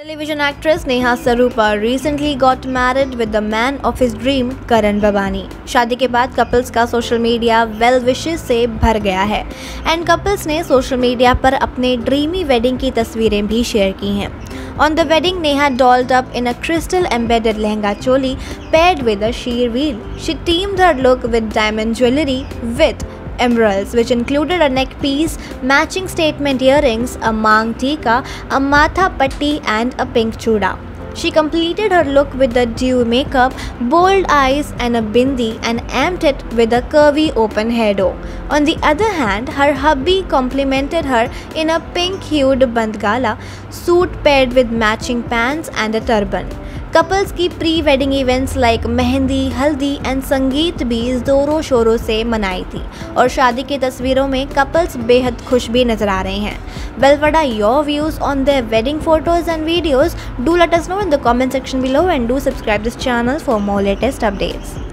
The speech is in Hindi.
Television actress Neha Sarupa recently got married with the man of his dream Karan Babani शादी के बाद कपल्स का सोशल मीडिया वेल विशेज से भर गया है। एंड कपल्स ने सोशल मीडिया पर अपने ड्रीमी वेडिंग की तस्वीरें भी शेयर की हैं। On the wedding Neha dolled up in a crystal embedded lehenga choli paired with a sheer veil she teamed her look with diamond jewellery with emeralds, which included a neck piece, matching statement earrings, a mang tika, a matha patti, and a pink chuda. She completed her look with the dew makeup, bold eyes, and a bindi, and amped it with a curvy open hairdo. On the other hand, her hubby complimented her in a pink hued bandgala suit paired with matching pants and a turban. Couples की pre wedding events like mehndi, haldi and sangeet भी ज़ोरों शोरों से मनाई थी और शादी की तस्वीरों में कपल्स बेहद खुश भी नज़र आ रहे हैं। Well what are your views on the wedding photos and videos do let us know in the comment section below and do subscribe this channel for more latest updates